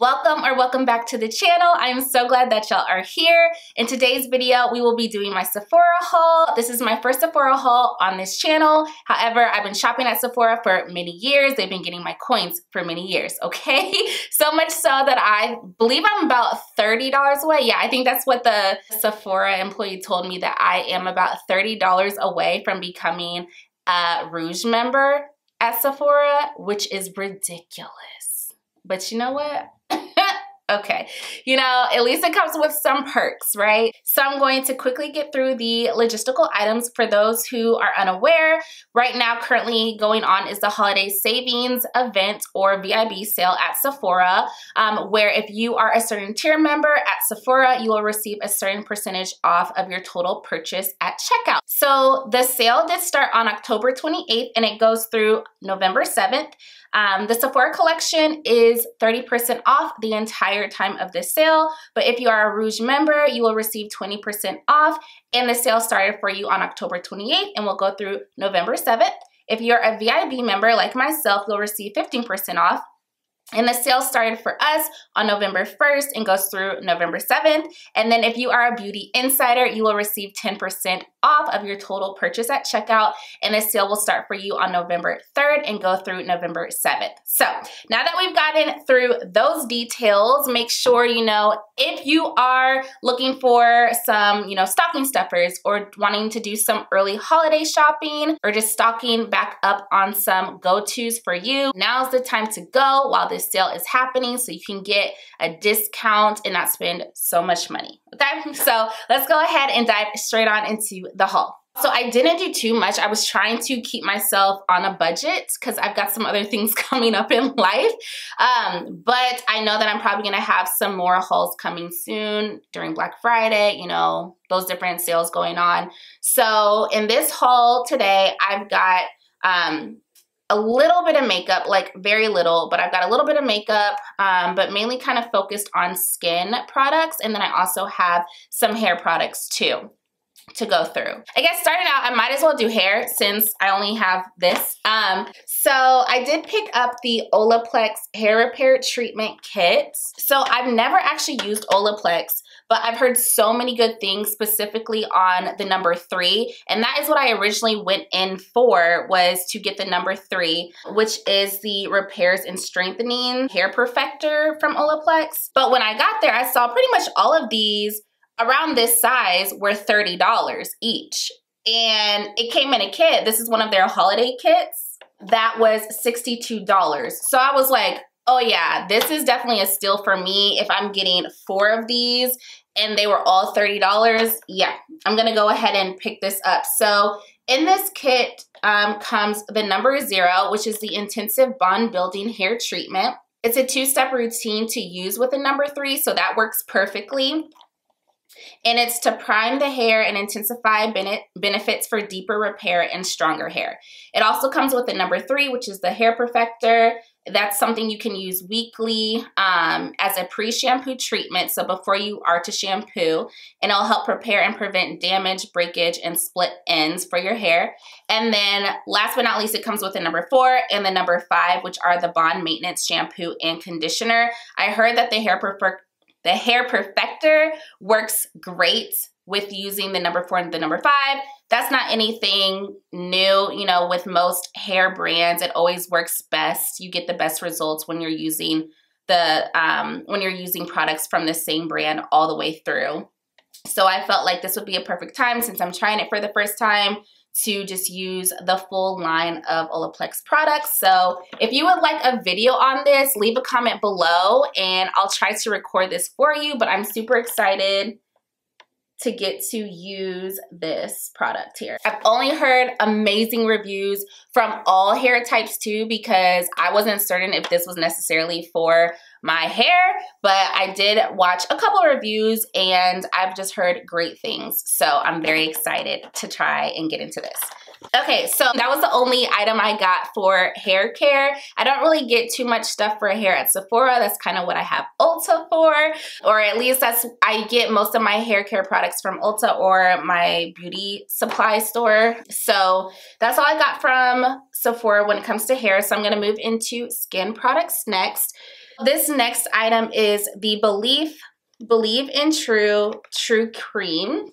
Welcome or welcome back to the channel. I'm so glad that y'all are here. In today's video, we will be doing my Sephora haul. This is my first Sephora haul on this channel. However, I've been shopping at Sephora for many years. They've been getting my coins for many years, okay? so much so that I believe I'm about $30 away. Yeah, I think that's what the Sephora employee told me that I am about $30 away from becoming a Rouge member at Sephora, which is ridiculous. But you know what? Okay, you know, at least it comes with some perks, right? So I'm going to quickly get through the logistical items for those who are unaware. Right now, currently going on is the holiday savings event or VIB sale at Sephora, um, where if you are a certain tier member at Sephora, you will receive a certain percentage off of your total purchase at checkout. So the sale did start on October 28th and it goes through November 7th. Um, the Sephora collection is 30% off the entire time of the sale, but if you are a Rouge member, you will receive 20% off, and the sale started for you on October 28th and will go through November 7th. If you're a VIB member like myself, you'll receive 15% off. And the sale started for us on November 1st and goes through November 7th. And then if you are a beauty insider, you will receive 10% off of your total purchase at checkout. And the sale will start for you on November 3rd and go through November 7th. So now that we've gotten through those details, make sure you know if you are looking for some, you know, stocking stuffers or wanting to do some early holiday shopping or just stocking back up on some go-tos for you, now's the time to go while this sale is happening so you can get a discount and not spend so much money. Okay, so let's go ahead and dive straight on into the haul. So I didn't do too much. I was trying to keep myself on a budget because I've got some other things coming up in life. Um, but I know that I'm probably going to have some more hauls coming soon during Black Friday, you know, those different sales going on. So in this haul today, I've got um, a little bit of makeup, like very little, but I've got a little bit of makeup, um, but mainly kind of focused on skin products. And then I also have some hair products too to go through. I guess starting out, I might as well do hair since I only have this. Um, so I did pick up the Olaplex Hair Repair Treatment Kits. So I've never actually used Olaplex, but I've heard so many good things specifically on the number three. And that is what I originally went in for was to get the number three, which is the Repairs and Strengthening Hair Perfector from Olaplex. But when I got there, I saw pretty much all of these around this size were $30 each. And it came in a kit. This is one of their holiday kits. That was $62. So I was like, oh yeah, this is definitely a steal for me. If I'm getting four of these and they were all $30, yeah, I'm gonna go ahead and pick this up. So in this kit um, comes the number zero, which is the intensive bond building hair treatment. It's a two-step routine to use with the number three, so that works perfectly and it's to prime the hair and intensify benefits for deeper repair and stronger hair. It also comes with the number three, which is the hair perfector. That's something you can use weekly um, as a pre-shampoo treatment, so before you are to shampoo, and it'll help prepare and prevent damage, breakage, and split ends for your hair. And then last but not least, it comes with the number four and the number five, which are the Bond Maintenance Shampoo and Conditioner. I heard that the hair perfector the Hair Perfector works great with using the number four and the number five. That's not anything new. You know, with most hair brands, it always works best. You get the best results when you're using the um, when you're using products from the same brand all the way through. So I felt like this would be a perfect time since I'm trying it for the first time to just use the full line of Olaplex products. So if you would like a video on this, leave a comment below and I'll try to record this for you, but I'm super excited to get to use this product here. I've only heard amazing reviews from all hair types too because I wasn't certain if this was necessarily for my hair, but I did watch a couple reviews and I've just heard great things. So I'm very excited to try and get into this. Okay, so that was the only item I got for hair care. I don't really get too much stuff for hair at Sephora. That's kind of what I have Ulta for, or at least that's I get most of my hair care products from Ulta or my beauty supply store. So that's all I got from Sephora when it comes to hair. So I'm gonna move into skin products next. This next item is the Belif, Believe in True, True Cream.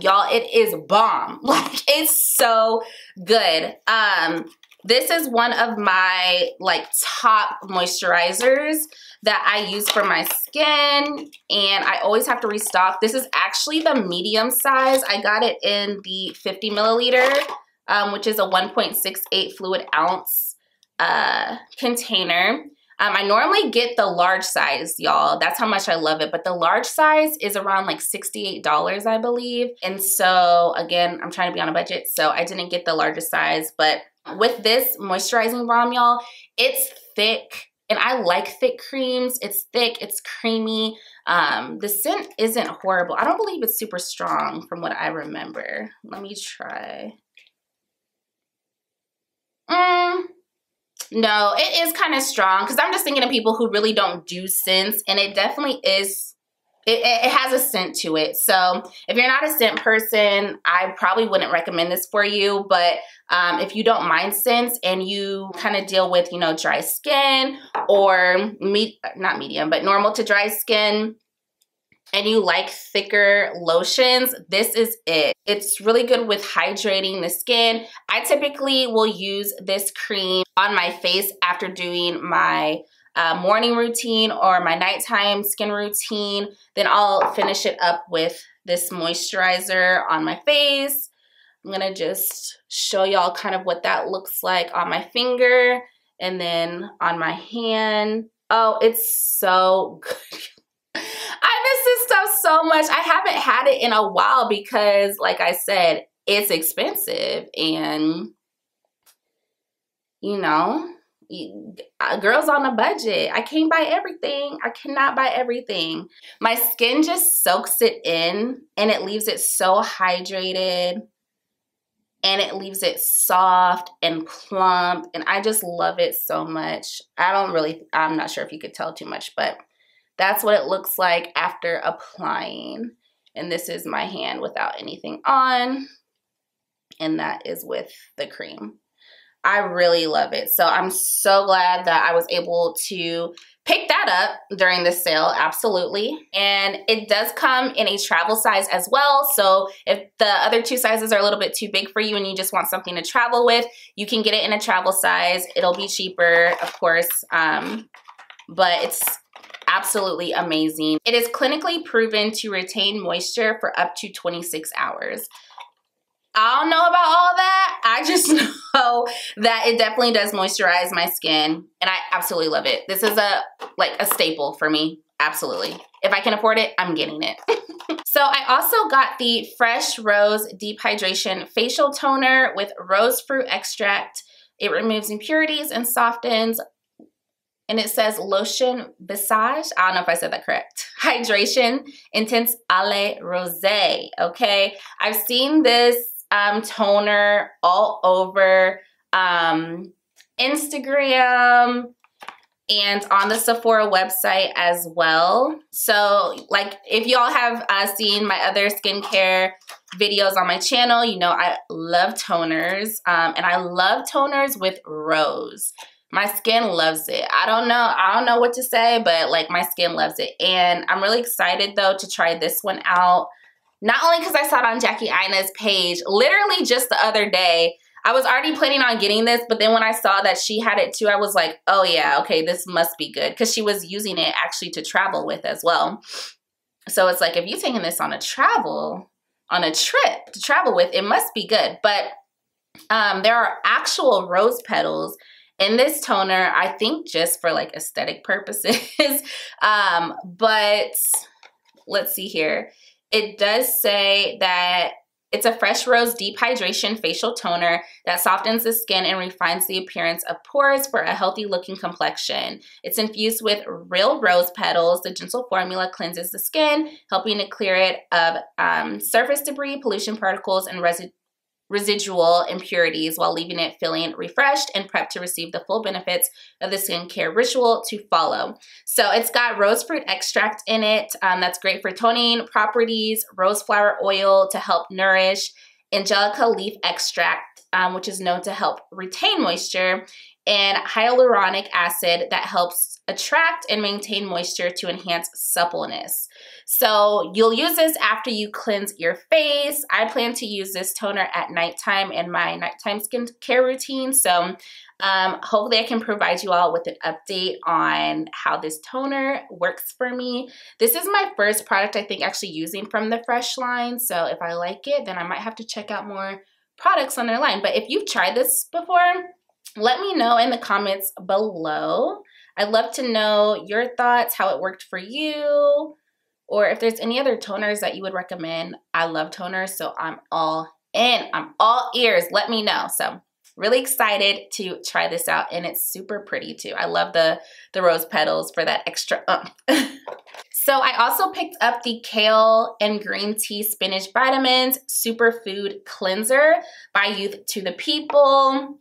Y'all, it is bomb. Like, it's so good. Um, this is one of my like top moisturizers that I use for my skin and I always have to restock. This is actually the medium size. I got it in the 50 milliliter, um, which is a 1.68 fluid ounce uh, container. Um, I normally get the large size, y'all. That's how much I love it. But the large size is around like $68, I believe. And so, again, I'm trying to be on a budget, so I didn't get the largest size. But with this moisturizing balm, y'all, it's thick. And I like thick creams. It's thick, it's creamy. Um, the scent isn't horrible. I don't believe it's super strong from what I remember. Let me try. Mmm. No, it is kind of strong because I'm just thinking of people who really don't do scents and it definitely is it, it, has a scent to it. So if you're not a scent person, I probably wouldn't recommend this for you. But um, if you don't mind scents and you kind of deal with, you know, dry skin or me not medium, but normal to dry skin, and you like thicker lotions, this is it. It's really good with hydrating the skin. I typically will use this cream on my face after doing my uh, morning routine or my nighttime skin routine. Then I'll finish it up with this moisturizer on my face. I'm gonna just show y'all kind of what that looks like on my finger and then on my hand. Oh, it's so good. I miss this stuff so much. I haven't had it in a while because, like I said, it's expensive and, you know, uh, girls on a budget. I can't buy everything. I cannot buy everything. My skin just soaks it in and it leaves it so hydrated and it leaves it soft and plump and I just love it so much. I don't really, I'm not sure if you could tell too much, but that's what it looks like after applying. And this is my hand without anything on. And that is with the cream. I really love it. So I'm so glad that I was able to pick that up during the sale, absolutely. And it does come in a travel size as well. So if the other two sizes are a little bit too big for you and you just want something to travel with, you can get it in a travel size. It'll be cheaper, of course, um, but it's absolutely amazing. It is clinically proven to retain moisture for up to 26 hours. I don't know about all that. I just know that it definitely does moisturize my skin and I absolutely love it. This is a like a staple for me. Absolutely. If I can afford it, I'm getting it. so I also got the Fresh Rose Deep Hydration Facial Toner with rose fruit extract. It removes impurities and softens and it says lotion visage. I don't know if I said that correct. Hydration intense ale rose. Okay, I've seen this um, toner all over um, Instagram and on the Sephora website as well. So like if y'all have uh, seen my other skincare videos on my channel, you know I love toners um, and I love toners with rose my skin loves it. I don't know. I don't know what to say, but like my skin loves it. And I'm really excited though to try this one out. Not only because I saw it on Jackie Aina's page, literally just the other day. I was already planning on getting this, but then when I saw that she had it too, I was like, oh yeah, okay, this must be good. Because she was using it actually to travel with as well. So it's like, if you're taking this on a travel, on a trip to travel with, it must be good. But um, there are actual rose petals in this toner, I think just for like aesthetic purposes. um, but let's see here. It does say that it's a fresh rose deep hydration facial toner that softens the skin and refines the appearance of pores for a healthy looking complexion. It's infused with real rose petals. The gentle formula cleanses the skin, helping to clear it of um, surface debris, pollution particles, and residue residual impurities while leaving it feeling refreshed and prepped to receive the full benefits of the skincare ritual to follow. So it's got rose fruit extract in it. Um, that's great for toning properties, rose flower oil to help nourish, angelica leaf extract, um, which is known to help retain moisture, and hyaluronic acid that helps attract and maintain moisture to enhance suppleness. So you'll use this after you cleanse your face. I plan to use this toner at nighttime in my nighttime skincare routine. So um, hopefully I can provide you all with an update on how this toner works for me. This is my first product I think actually using from the Fresh line. So if I like it, then I might have to check out more products on their line. But if you've tried this before, let me know in the comments below. I'd love to know your thoughts, how it worked for you, or if there's any other toners that you would recommend. I love toners, so I'm all in. I'm all ears. Let me know. So really excited to try this out and it's super pretty too. I love the, the rose petals for that extra uh. so I also picked up the Kale and Green Tea Spinach Vitamins Superfood Cleanser by Youth to the People.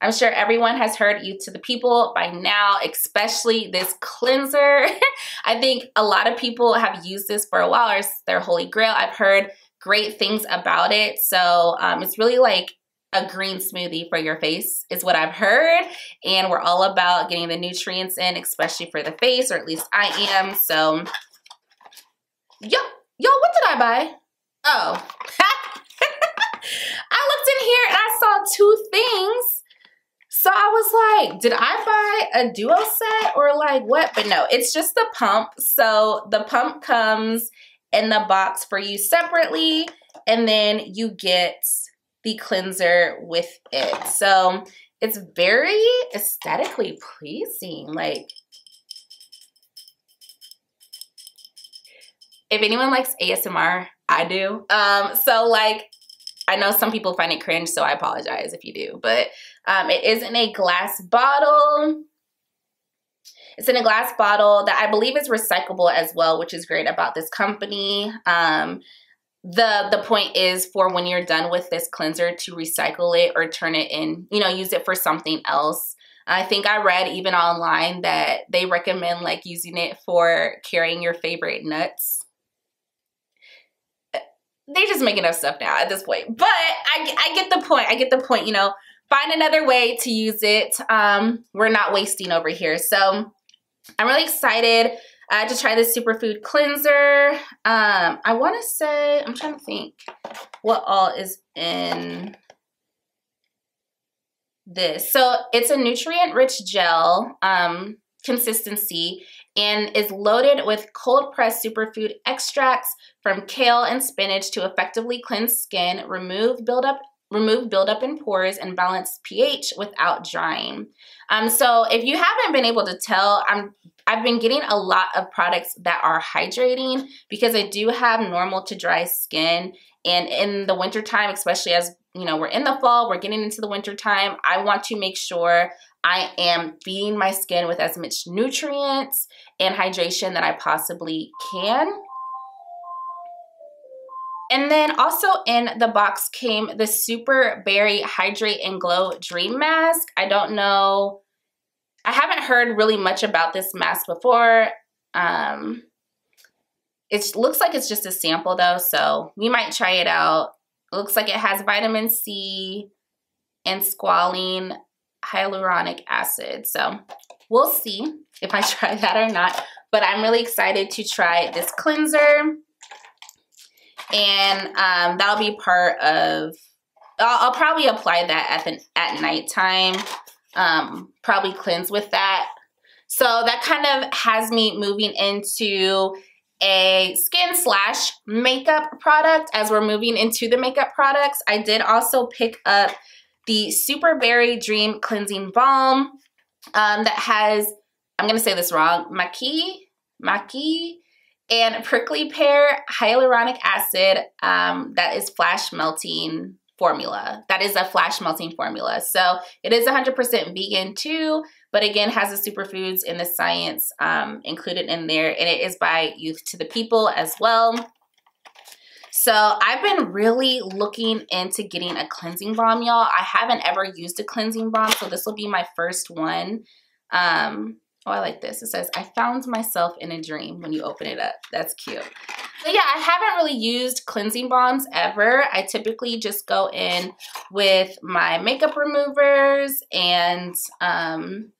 I'm sure everyone has heard Youth to the People by now, especially this cleanser. I think a lot of people have used this for a while, or it's their holy grail. I've heard great things about it. So um, it's really like a green smoothie for your face is what I've heard. And we're all about getting the nutrients in, especially for the face, or at least I am. So, yo, yo, what did I buy? Oh, I looked in here and I saw two things so I was like, did I buy a duo set or like what? But no, it's just the pump. So the pump comes in the box for you separately and then you get the cleanser with it. So it's very aesthetically pleasing. Like if anyone likes ASMR, I do. Um, so like I know some people find it cringe, so I apologize if you do. But um, it is in a glass bottle. It's in a glass bottle that I believe is recyclable as well, which is great about this company. Um, the the point is for when you're done with this cleanser to recycle it or turn it in, you know, use it for something else. I think I read even online that they recommend like using it for carrying your favorite nuts they just making up stuff now at this point. But I, I get the point. I get the point, you know, find another way to use it. Um, we're not wasting over here. So I'm really excited uh, to try this superfood cleanser. Um, I want to say, I'm trying to think what all is in this. So it's a nutrient rich gel um, consistency and is loaded with cold pressed superfood extracts from kale and spinach to effectively cleanse skin, remove buildup remove buildup in pores and balance pH without drying. Um, so if you haven't been able to tell, I'm I've been getting a lot of products that are hydrating because I do have normal to dry skin. And in the wintertime, especially as you know, we're in the fall, we're getting into the wintertime, I want to make sure I am feeding my skin with as much nutrients and hydration that I possibly can. And then also in the box came the Super Berry Hydrate and Glow Dream Mask. I don't know, I haven't heard really much about this mask before. Um, it looks like it's just a sample though, so we might try it out. It looks like it has vitamin C and squalene hyaluronic acid. So we'll see if I try that or not. But I'm really excited to try this cleanser. And um, that'll be part of, I'll, I'll, probably apply that at, the, at nighttime. Um, probably cleanse with that. So that kind of has me moving into a skin slash makeup product as we're moving into the makeup products. I did also pick up the Super Berry Dream Cleansing Balm um, that has, I'm going to say this wrong, Maqui, Maqui, and prickly pear hyaluronic acid um, that is flash melting formula. That is a flash melting formula. So it is 100% vegan too, but again has the superfoods and the science um, included in there. And it is by Youth to the People as well. So I've been really looking into getting a cleansing balm, y'all. I haven't ever used a cleansing balm, so this will be my first one. Um, oh, I like this. It says, I found myself in a dream when you open it up. That's cute. Yeah, I haven't really used cleansing balms ever. I typically just go in with my makeup removers and um,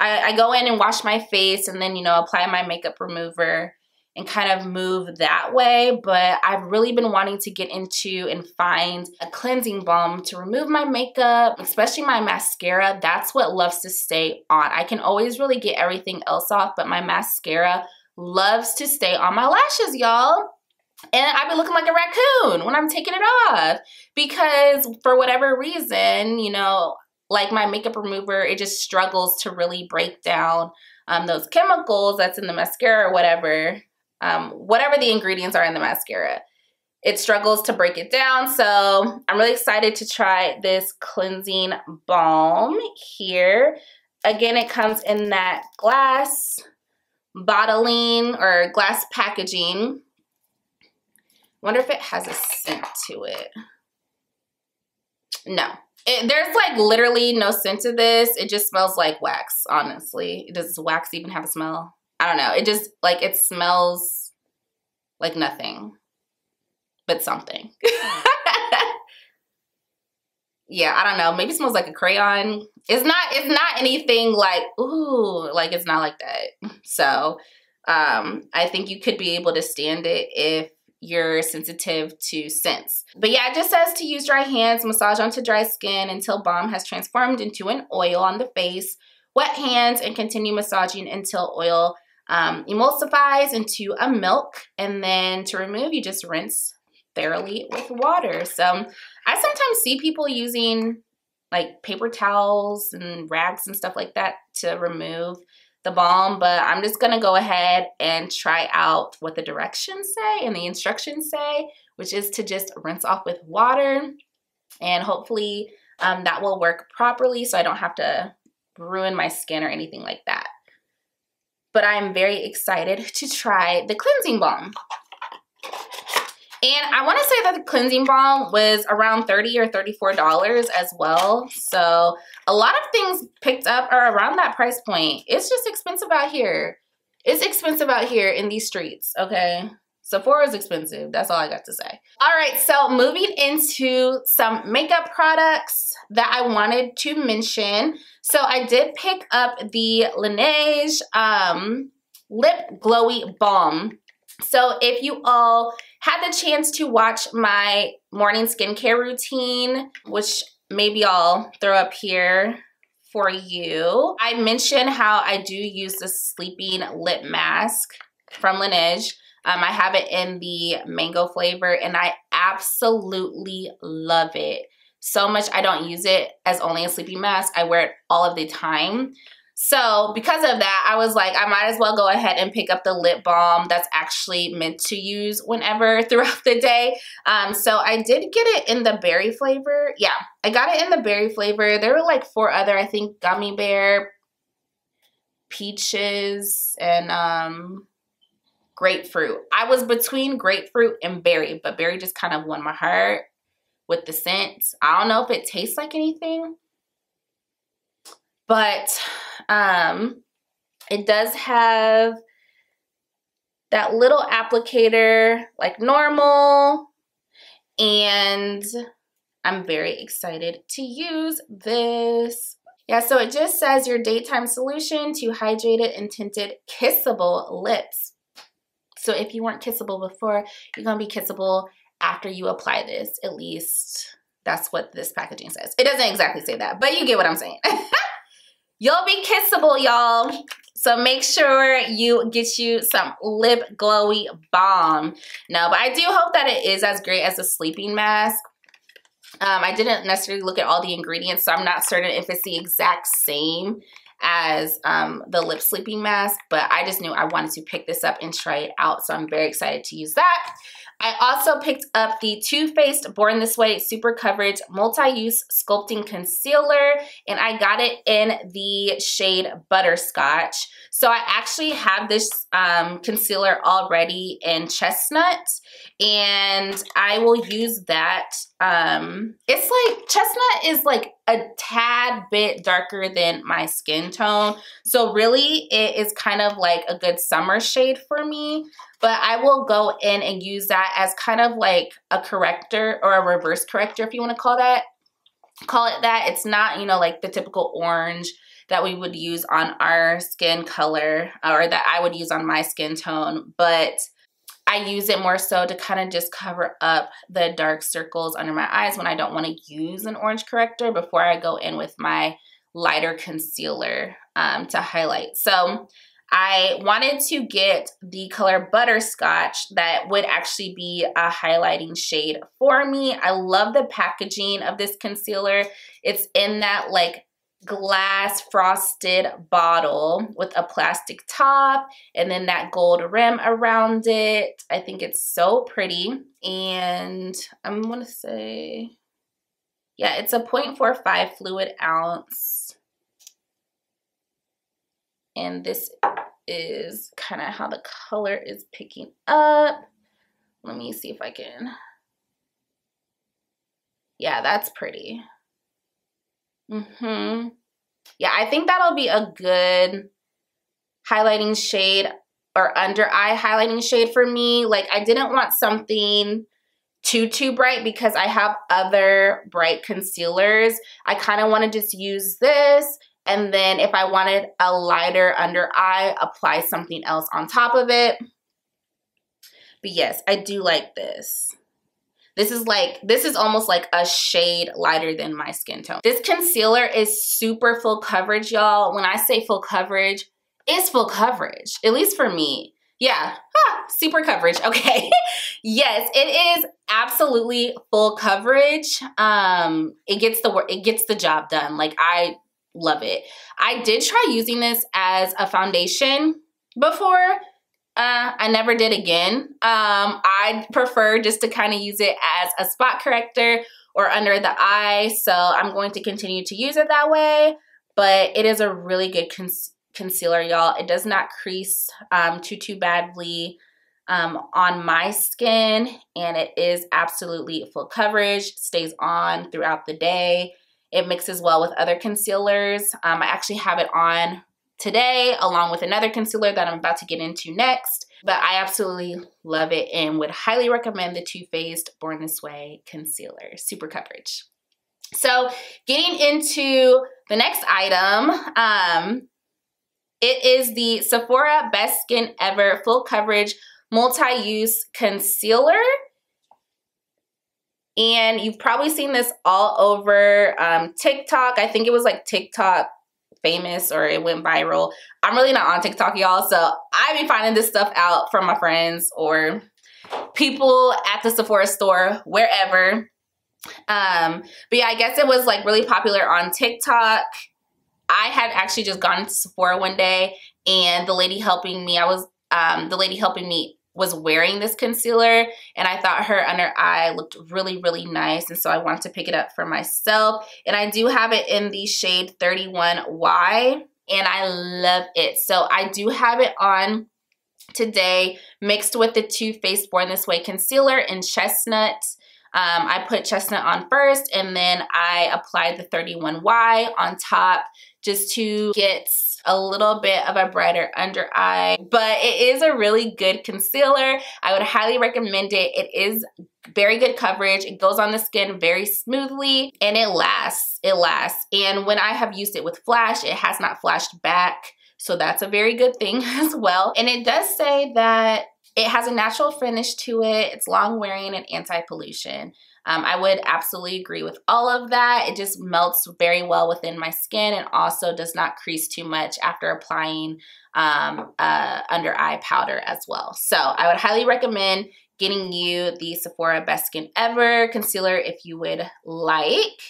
I, I go in and wash my face and then, you know, apply my makeup remover and kind of move that way. But I've really been wanting to get into and find a cleansing balm to remove my makeup, especially my mascara. That's what loves to stay on. I can always really get everything else off, but my mascara loves to stay on my lashes, y'all. And I've been looking like a raccoon when I'm taking it off because for whatever reason, you know, like my makeup remover, it just struggles to really break down um, those chemicals that's in the mascara or whatever um, whatever the ingredients are in the mascara. It struggles to break it down. So I'm really excited to try this cleansing balm here. Again, it comes in that glass bottling or glass packaging. Wonder if it has a scent to it. No. It, there's like literally no scent to this. It just smells like wax, honestly. Does wax even have a smell? I don't know. It just like it smells like nothing, but something. yeah, I don't know. Maybe smells like a crayon. It's not. It's not anything like ooh. Like it's not like that. So, um, I think you could be able to stand it if you're sensitive to scents. But yeah, it just says to use dry hands, massage onto dry skin until balm has transformed into an oil on the face. Wet hands and continue massaging until oil um, emulsifies into a milk. And then to remove, you just rinse thoroughly with water. So I sometimes see people using like paper towels and rags and stuff like that to remove the balm, but I'm just gonna go ahead and try out what the directions say and the instructions say, which is to just rinse off with water and hopefully um, that will work properly so I don't have to ruin my skin or anything like that but I'm very excited to try the cleansing balm. And I want to say that the cleansing balm was around 30 or $34 as well. So a lot of things picked up are around that price point. It's just expensive out here. It's expensive out here in these streets, okay? Sephora is expensive. That's all I got to say. All right, so moving into some makeup products that I wanted to mention. So I did pick up the Laneige um, Lip Glowy Balm. So if you all had the chance to watch my morning skincare routine, which maybe I'll throw up here for you. I mentioned how I do use the sleeping lip mask from Laneige. Um, I have it in the mango flavor and I absolutely love it. So much I don't use it as only a sleeping mask. I wear it all of the time. So because of that, I was like, I might as well go ahead and pick up the lip balm that's actually meant to use whenever throughout the day. Um, so I did get it in the berry flavor. Yeah, I got it in the berry flavor. There were like four other, I think, gummy bear, peaches, and um, grapefruit. I was between grapefruit and berry, but berry just kind of won my heart with the scent. I don't know if it tastes like anything, but um, it does have that little applicator like normal and I'm very excited to use this. Yeah, so it just says your daytime solution to hydrated and tinted kissable lips. So if you weren't kissable before, you're to be kissable after you apply this. At least that's what this packaging says. It doesn't exactly say that, but you get what I'm saying. You'll be kissable, y'all. So make sure you get you some lip glowy balm. No, but I do hope that it is as great as a sleeping mask. Um, I didn't necessarily look at all the ingredients, so I'm not certain if it's the exact same as um, the lip sleeping mask, but I just knew I wanted to pick this up and try it out. So I'm very excited to use that. I also picked up the Too Faced Born This Way Super Coverage Multi-Use Sculpting Concealer, and I got it in the shade Butterscotch. So I actually have this um, concealer already in Chestnut, and I will use that um, it's like chestnut is like a tad bit darker than my skin tone. So really it is kind of like a good summer shade for me. But I will go in and use that as kind of like a corrector or a reverse corrector if you want to call that. Call it that. It's not, you know, like the typical orange that we would use on our skin color or that I would use on my skin tone. But I use it more so to kind of just cover up the dark circles under my eyes when I don't want to use an orange corrector before I go in with my lighter concealer um, to highlight. So I wanted to get the color Butterscotch that would actually be a highlighting shade for me. I love the packaging of this concealer. It's in that like glass frosted bottle with a plastic top and then that gold rim around it. I think it's so pretty. And I'm gonna say, yeah, it's a 0.45 fluid ounce. And this is kind of how the color is picking up. Let me see if I can. Yeah, that's pretty. Mm-hmm. Yeah, I think that'll be a good highlighting shade or under eye highlighting shade for me. Like I didn't want something too, too bright because I have other bright concealers. I kind of want to just use this and then if I wanted a lighter under eye, apply something else on top of it. But yes, I do like this. This is like, this is almost like a shade lighter than my skin tone. This concealer is super full coverage, y'all. When I say full coverage, it's full coverage, at least for me. Yeah, ah, super coverage, okay. yes, it is absolutely full coverage. Um, it gets the work, it gets the job done. Like I love it. I did try using this as a foundation before, uh, I never did again. Um, I prefer just to kind of use it as a spot corrector or under the eye. So I'm going to continue to use it that way. But it is a really good con concealer, y'all. It does not crease um, too, too badly um, on my skin. And it is absolutely full coverage, stays on throughout the day. It mixes well with other concealers. Um, I actually have it on today along with another concealer that I'm about to get into next. But I absolutely love it and would highly recommend the Too Faced Born This Way concealer. Super coverage. So getting into the next item, um, it is the Sephora Best Skin Ever Full Coverage Multi-Use Concealer. And you've probably seen this all over um, TikTok. I think it was like TikTok famous or it went viral. I'm really not on TikTok, y'all, so I be finding this stuff out from my friends or people at the Sephora store, wherever. Um, but yeah, I guess it was like really popular on TikTok. I had actually just gone to Sephora one day and the lady helping me, I was, um, the lady helping me was wearing this concealer and I thought her under eye looked really, really nice. And so I wanted to pick it up for myself. And I do have it in the shade 31Y and I love it. So I do have it on today mixed with the Too Faced Born This Way concealer in Chestnut. Um, I put Chestnut on first and then I applied the 31Y on top just to get a little bit of a brighter under eye, but it is a really good concealer. I would highly recommend it. It is very good coverage. It goes on the skin very smoothly and it lasts. It lasts. And when I have used it with flash, it has not flashed back. So that's a very good thing as well. And it does say that it has a natural finish to it. It's long wearing and anti-pollution. Um, I would absolutely agree with all of that. It just melts very well within my skin and also does not crease too much after applying um, uh, under eye powder as well. So I would highly recommend getting you the Sephora Best Skin Ever concealer if you would like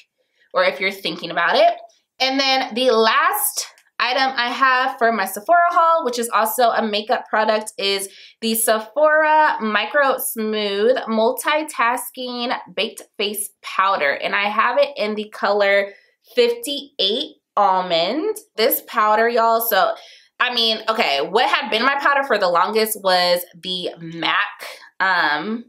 or if you're thinking about it. And then the last item I have for my Sephora haul, which is also a makeup product, is the Sephora Micro Smooth Multitasking Baked Face Powder. And I have it in the color 58 Almond. This powder, y'all, so I mean, okay, what had been my powder for the longest was the MAC um,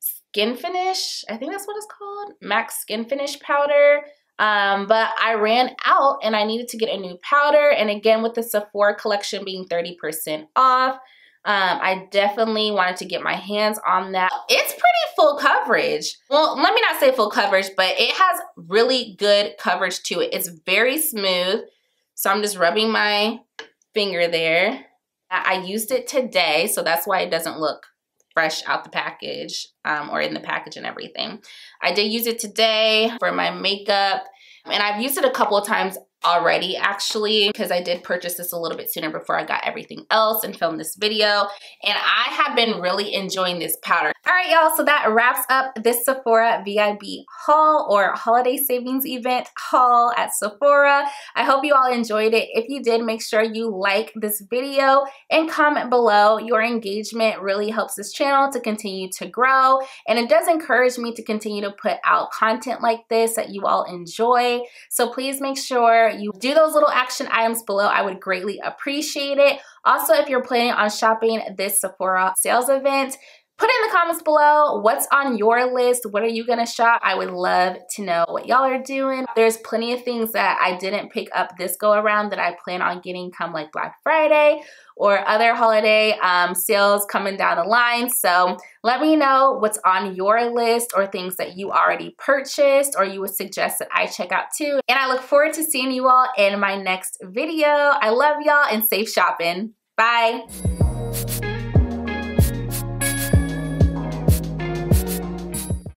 Skin Finish. I think that's what it's called. MAC Skin Finish powder. Um, but I ran out and I needed to get a new powder. And again, with the Sephora collection being 30% off, um, I definitely wanted to get my hands on that. It's pretty full coverage. Well, let me not say full coverage, but it has really good coverage to it. It's very smooth. So I'm just rubbing my finger there. I used it today, so that's why it doesn't look fresh out the package um, or in the package and everything. I did use it today for my makeup and I've used it a couple of times already actually because I did purchase this a little bit sooner before I got everything else and filmed this video and I have been really enjoying this powder. All right y'all so that wraps up this Sephora VIB haul or holiday savings event haul at Sephora. I hope you all enjoyed it. If you did make sure you like this video and comment below. Your engagement really helps this channel to continue to grow and it does encourage me to continue to put out content like this that you all enjoy. So please make sure you do those little action items below. I would greatly appreciate it. Also, if you're planning on shopping this Sephora sales event, Put in the comments below what's on your list. What are you gonna shop? I would love to know what y'all are doing. There's plenty of things that I didn't pick up this go around that I plan on getting come like Black Friday or other holiday um, sales coming down the line. So let me know what's on your list or things that you already purchased or you would suggest that I check out too. And I look forward to seeing you all in my next video. I love y'all and safe shopping. Bye.